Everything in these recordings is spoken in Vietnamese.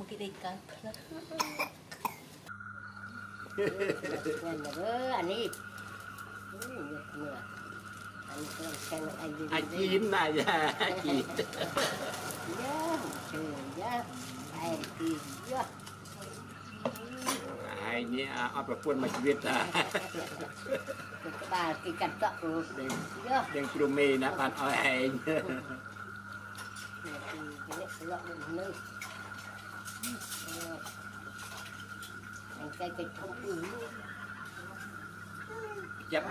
មកគេដេកកើតផ្លឹកអានេះអាជីមណាយ៉ាអាជីមយ៉ាជួយយ៉ាអាជីមយ៉ាឯងនេះអត់ប្រពន្ធមួយជីវិតតាបាទគេកាត់តក់រូបនេះយើងគ្រូមេណាបានឲ្យឯងនេះស្លក់នឹងនេះ cái cái thông tin giáp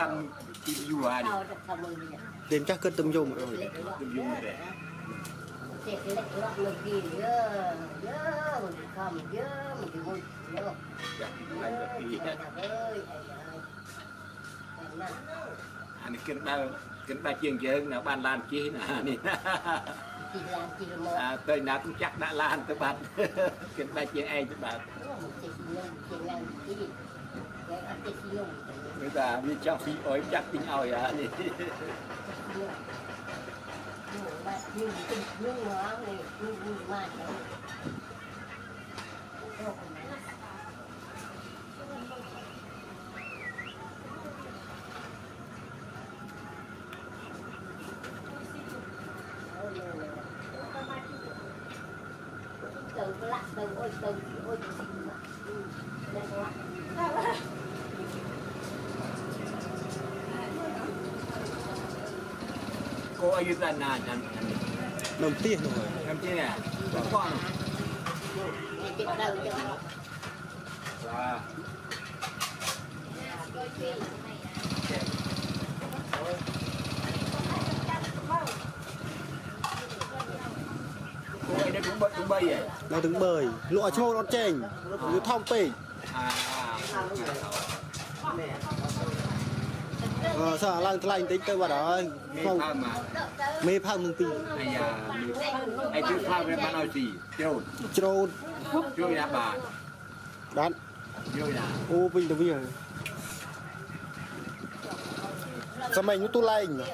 chắc cứ tâm dung anh kinh ba kinh ba chuyên chơi nào ban lan chi nè làm chị làm tôi nào cũng chắc đã làm tôi bạn kiểm tra chị em cho bạn người ta đi cho phi ối chắc phi ỏi à đi Hãy subscribe cho kênh Ghiền Mì Gõ Để không bỏ lỡ những video hấp dẫn lạ từ ôi từ ôi từ mà lên lạ cô ấy ra nà chẳng Nồng tiền rồi. Con Nghe tiếng đầu cho và cô ấy ទាំង3ហ៎នៅទាំង3លក់ឲ្យឈ្មោះអត់ចេញវាថោកពេកអឺសោះឡើងថ្លៃបន្តិចទៅបាត់ហើយខ្ញុំមេផៅនឹងទីអាយ៉ាអាយជឿផៅវាបានឲ្យទីជ្រូតជ្រូតជ្រូតយ៉ាបានដាច់ជ្រូតយ៉ាអូពេញទៅវាសម័យនោះទូលែងណូ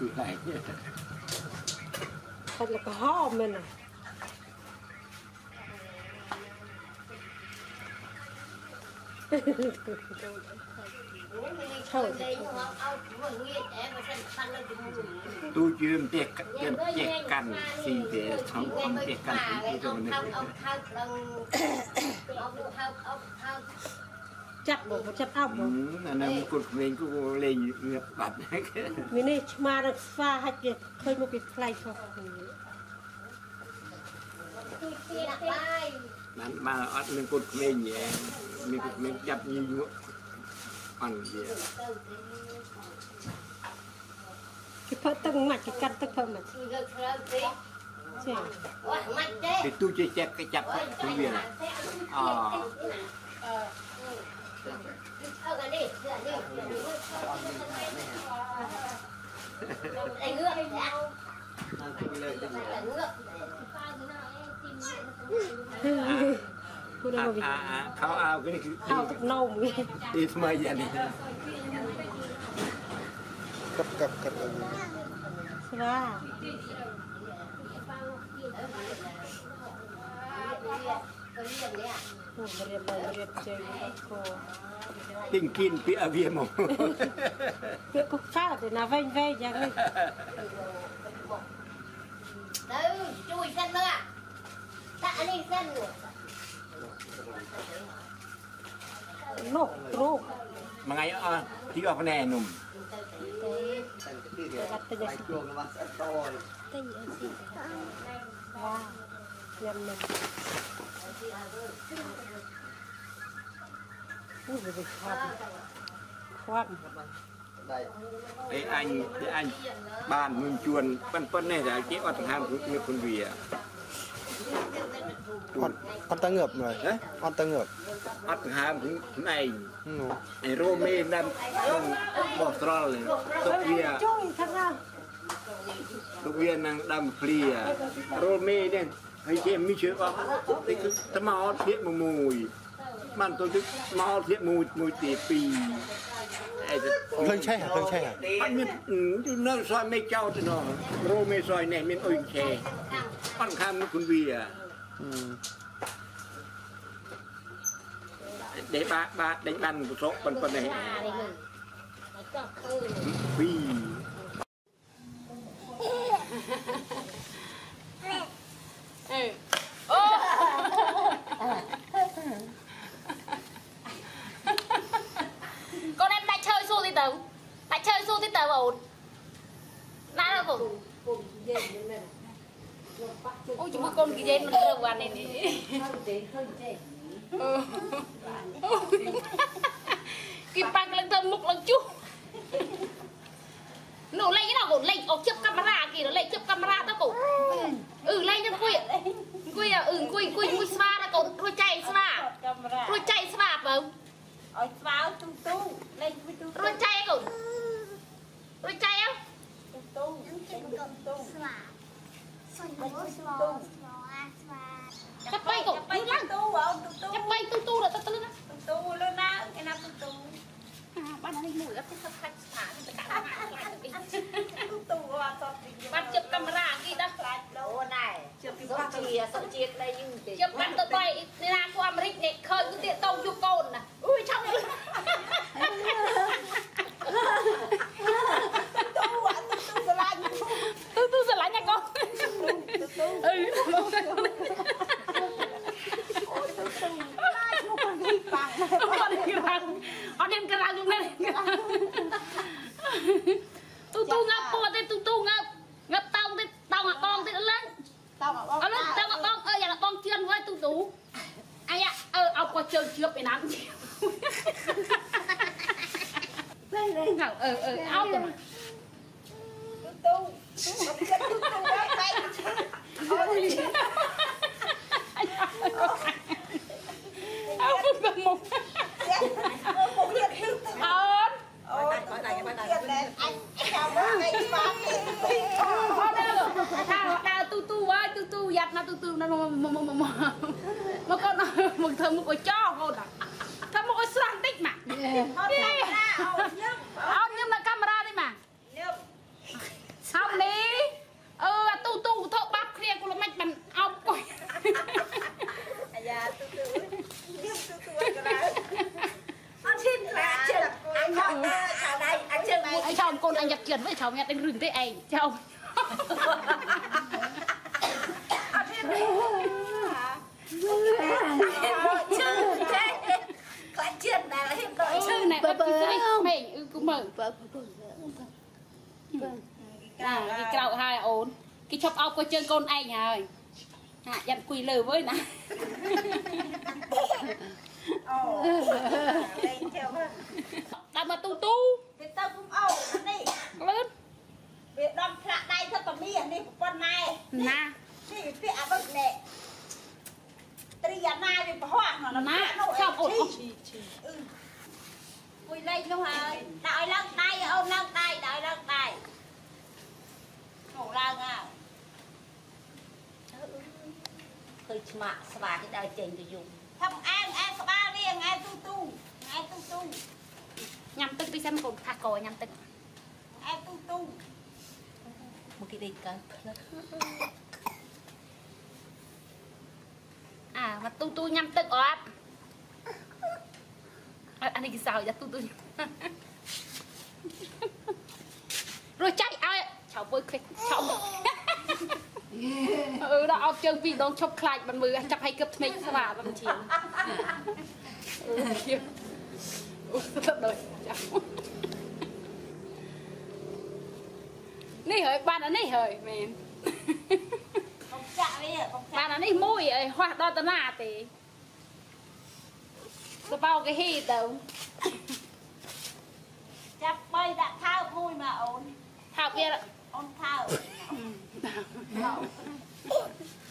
ទូលែង tiệc cằn thì tôi mình ông thao lần ông thao ông thao chặt bộ một chặt ốc bộ anh em cột mình cũng lên nghiệp ចាត់បងចាត់អោបបងអានេះគុតក្មេងគូលេងវាបាត់មាននេះឆ្មារឹកស្វាហាច់គេឃើញមកគេថ្លៃខុសបានបានអត់មានគុតក្មេងហ៎មានគុតក្មេងចាប់ញីយក់អន់វាគេផឹកទឹកមកគេកាត់ទឹកផឹកមកចាពីទូជាចេះគេចាប់ទៅវាអអ Đánh ngược đấy ạ. Đánh ngược. How, uh, how are we? How no? It's my journey. Cup, cup, cup. Wow tình kín bị à viêm mồm bị cục pha thì nó vênh vênh chẳng đi đấy chui chân nữa ta anh đi chân nữa lúc lúc mà ngay à thì ở nè nùng Wow. yanına. Ui, vừa khoác. Khoác. ដែលអញដែលអញបានមុនជួនប៉ិនប៉ិននេះដែលគេអត់ដង្ហើមគ្រប់គ្នាខ្លួនវាអត់អត់តងើបឡើយអត់តងើបអត់ដង្ហើមខ្លួនឯងអីរោមេណាំក្នុងបោះត្រល់ទុកវាទុកវានឹងដាំព្រារោមេនេះ hay chị em mới chưa có thì cứ tao mau thiết một mùi mà tôi cứ mau thiết mùi mùi tỉ pì ใช่เพิ่งใช่ฮะมันมีเนื้อซอยไม่เจ้าตัวน้องโรเมซอยเนี่ยมันอุ่นแช่ปั้นข้ามคุณวีอะเดี๋บ้าบ้าเด็กยวบ้านกุศปันปันเนี่ยวี ti tờ bầu nãy là bầu ôi chúng con cái dây nó tờ vào này đi cái băng lên tầm mục lần chút. Nó lấy nó cũng lấy ốc chấp camera kì nó lấy chấp camera tao cũng ừ lấy cho quỳ quỳ à ừ quỳ quỳ quỳ spa tao cũng rồi chạy spa rồi chạy spa không? Rồi spa tung tung lấy rồi chạy រួចចៃអើទុំទុំទុំស្វាសុញមកស្វាស្វាស្វាចាប់បីកុំទូឡើងទូអូនទូទូចាប់បីទូទូដល់ទៅទៅណាទូលឿនណាគេណាទូទូបាននេះមួយអត់ទៅខាច់ស្ថានទៅកាត់ខ្លាចទៅទូទូអត់សតបាត់ជិបកាមេរ៉ាគេដល់ខ្លាចដូនដែរជិបពីបាត់ជាសុជាក្តីយូរទេជិបបាត់ទៅបីនេះណាគូអាមេរិកនេះឃើញទៅទៀតតោងយុគកូនណាអ៊ុយឆោត nem kara dung nem tu tu ngập po te tu tu ngập ngập tông te tông à con te lên. Tông à con lên tông à con ơi là con chuyên với tu tu. Ai ạ ơ ông có chơi trước bị nắng lên lên ngọc ờ ờ áo tu tu. Tu tu tu tu tu tu tu tu đào tu tu ơi tu tu giặt nó tu tu nó mà mà mà mà mà con một thơm một cái cho con à thơm một cái xoan tích mà chồng nhà đang rừng tới ai chồng chuyện ừ, này ừ, là hiện tại chứ này bơ bơ mình cũng mở. Bơ bơ bơ cái cậu hai ổn. Cái chọc ốc có chân con anh rồi à, dặn quỳ lờ với nè Ừ. ui lên luôn hả? À? Đợi lắc tay, ôm lắc tay, đợi lắc tay. Ngủ lần à. Hơi mạ sva cái đời trình cho dùng. Không ăn, ăn sva đi, ăn tu tu. Ăn tu tu. Nhằm tức đi xem cùng thả cổ nhằm tức. Ăn tu tu. Một cái đi cơ. À, mà tu tu nhằm tức ọp. អានេះគេសើចទូទូរសចៃឲ្យឆៅពុយខ្វេះឆៅអឺដល់អត់ជើងពីរដងឈប់ខ្លាចមិនមើលចាប់ឲ្យគឹបថ្មីស្វាបំជាអូទៅដល់ចាំនេះហើយបានអានេះហើយមែនកុំចាក់វាកុំចាក់បានអានេះមួយឲ្យហោះដល់តាណាទេ Tôi bao cái hi đâu Chắc bây đã thao vui mà ổn. Thao biết đó. Ổn Thao.